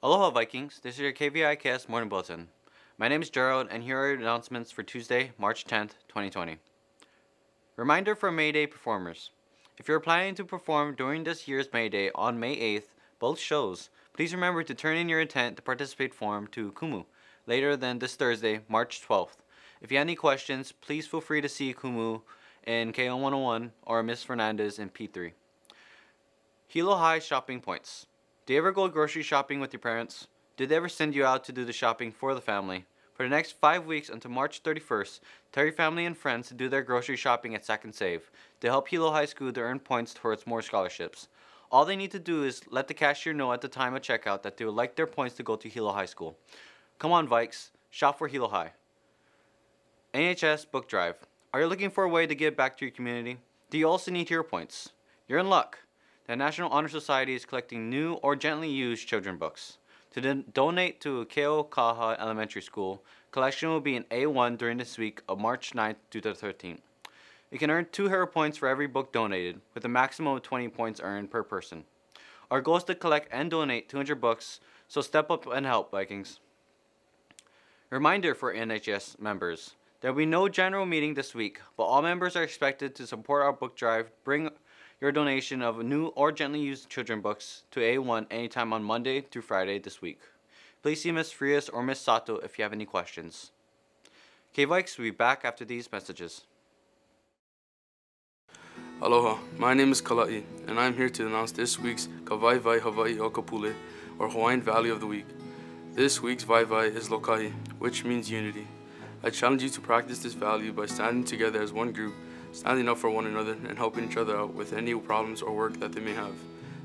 Aloha Vikings, this is your KVIKS Morning Bulletin. My name is Gerald and here are your announcements for Tuesday, March 10th, 2020. Reminder for May Day performers. If you're planning to perform during this year's May Day on May 8th, both shows, please remember to turn in your intent to participate form to Kumu later than this Thursday, March 12th. If you have any questions, please feel free to see Kumu in KO 101 or Miss Fernandez in P3. Hilo High shopping points. Do you ever go grocery shopping with your parents? Did they ever send you out to do the shopping for the family? For the next five weeks until March 31st, tell your family and friends to do their grocery shopping at Sack N Save to help Hilo High School to earn points towards more scholarships. All they need to do is let the cashier know at the time of checkout that they would like their points to go to Hilo High School. Come on, Vikes, shop for Hilo High. NHS Book Drive. Are you looking for a way to give back to your community? Do you also need hero points? You're in luck. The National Honor Society is collecting new or gently used children books. To don donate to Keaukaha Elementary School, collection will be in A1 during this week of March 9th to the 13th. You can earn 2 hero points for every book donated, with a maximum of 20 points earned per person. Our goal is to collect and donate 200 books, so step up and help, Vikings. Reminder for NHS members. There will be no general meeting this week, but all members are expected to support our book drive, bring your donation of new or gently used children books to A1 anytime on Monday through Friday this week. Please see Ms. Frias or Ms. Sato if you have any questions. K-Vikes will be back after these messages. Aloha, my name is Kala'i, and I'm here to announce this week's Kawai Vai Hawaii Okapule, or Hawaiian Valley of the Week. This week's Vai Vai is Lokahi, which means unity. I challenge you to practice this value by standing together as one group, standing up for one another, and helping each other out with any problems or work that they may have.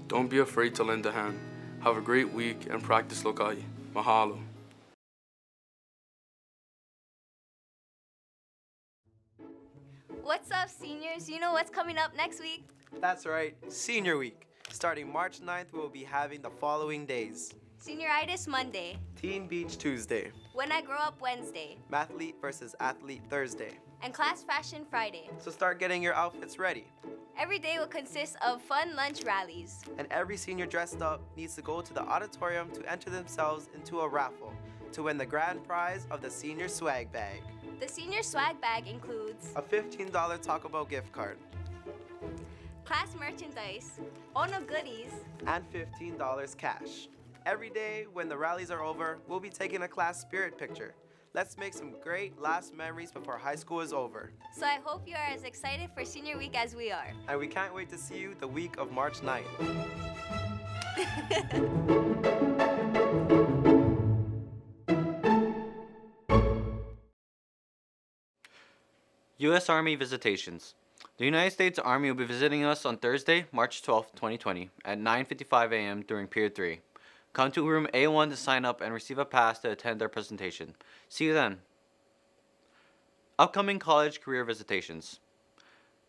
Don't be afraid to lend a hand. Have a great week and practice Lokahi. Mahalo. What's up, seniors? You know what's coming up next week? That's right, Senior Week. Starting March 9th, we will be having the following days Senioritis Monday, Teen Beach Tuesday, When I Grow Up Wednesday, Mathlete versus Athlete Thursday. And Class Fashion Friday. So start getting your outfits ready. Every day will consist of fun lunch rallies. And every senior dressed up needs to go to the auditorium to enter themselves into a raffle to win the grand prize of the senior swag bag. The senior swag bag includes A $15 Taco Bell gift card class merchandise, Ono goodies, and $15 cash. Every day when the rallies are over, we'll be taking a class spirit picture. Let's make some great last memories before high school is over. so I hope you are as excited for senior week as we are. And we can't wait to see you the week of March 9th. U.S. Army visitations. The United States Army will be visiting us on Thursday, March 12, 2020, at 9.55 a.m. during Period 3. Come to room A1 to sign up and receive a pass to attend their presentation. See you then. Upcoming college career visitations.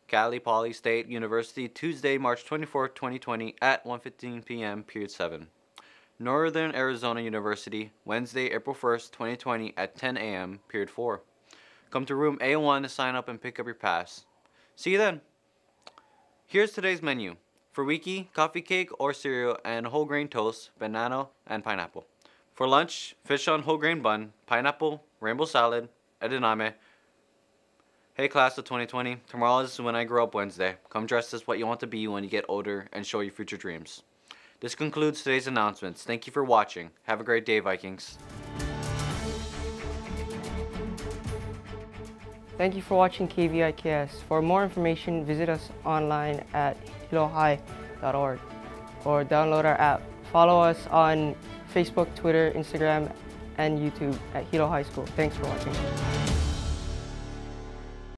Cali Poly State University, Tuesday, March 24, 2020, at 1.15 p.m., Period 7. Northern Arizona University, Wednesday, April 1st, 2020, at 10 a.m., Period 4. Come to room A1 to sign up and pick up your pass. See you then. Here's today's menu. For wiki, coffee cake or cereal and whole grain toast, banana, and pineapple. For lunch, fish on whole grain bun, pineapple, rainbow salad, edamame. Hey class of 2020, tomorrow is when I grow up Wednesday. Come dressed as what you want to be when you get older and show your future dreams. This concludes today's announcements. Thank you for watching. Have a great day, Vikings. Thank you for watching KVIKS. For more information, visit us online at hilohigh.org or download our app. Follow us on Facebook, Twitter, Instagram, and YouTube at Hilo High School. Thanks for watching.